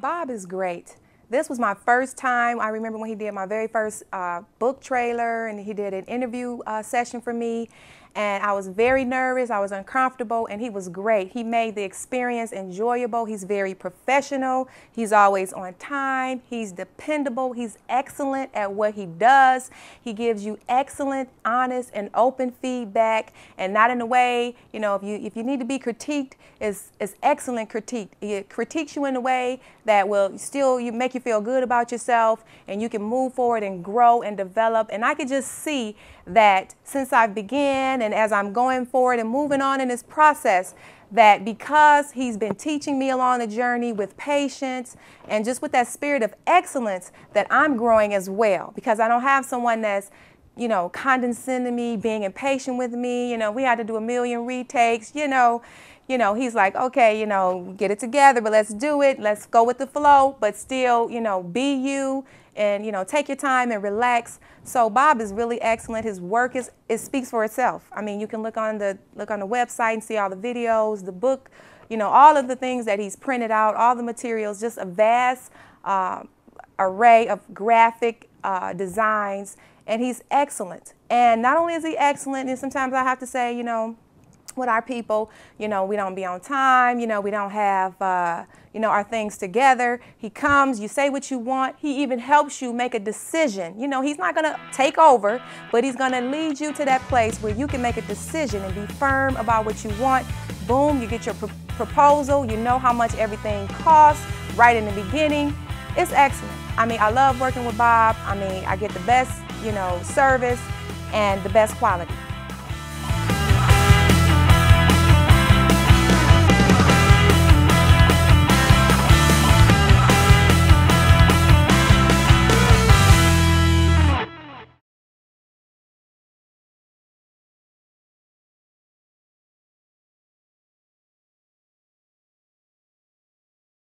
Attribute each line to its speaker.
Speaker 1: Bob is great. This was my first time. I remember when he did my very first uh, book trailer and he did an interview uh, session for me and I was very nervous. I was uncomfortable, and he was great. He made the experience enjoyable. He's very professional. He's always on time. He's dependable. He's excellent at what he does. He gives you excellent, honest, and open feedback, and not in a way, you know, if you if you need to be critiqued, is is excellent critique. He critiques you in a way that will still you make you feel good about yourself, and you can move forward and grow and develop. And I could just see that since I began and as I'm going forward and moving on in this process, that because he's been teaching me along the journey with patience and just with that spirit of excellence, that I'm growing as well. Because I don't have someone that's, you know, condescending me, being impatient with me. You know, we had to do a million retakes, you know. You know, he's like, okay, you know, get it together, but let's do it. Let's go with the flow, but still, you know, be you and you know take your time and relax so bob is really excellent his work is it speaks for itself i mean you can look on the look on the website and see all the videos the book you know all of the things that he's printed out all the materials just a vast uh, array of graphic uh, designs and he's excellent and not only is he excellent and sometimes i have to say you know with our people. You know, we don't be on time. You know, we don't have, uh, you know, our things together. He comes, you say what you want. He even helps you make a decision. You know, he's not going to take over, but he's going to lead you to that place where you can make a decision and be firm about what you want. Boom, you get your pr proposal. You know how much everything costs right in the beginning. It's excellent. I mean, I love working with Bob. I mean, I get the best, you know, service and the best quality.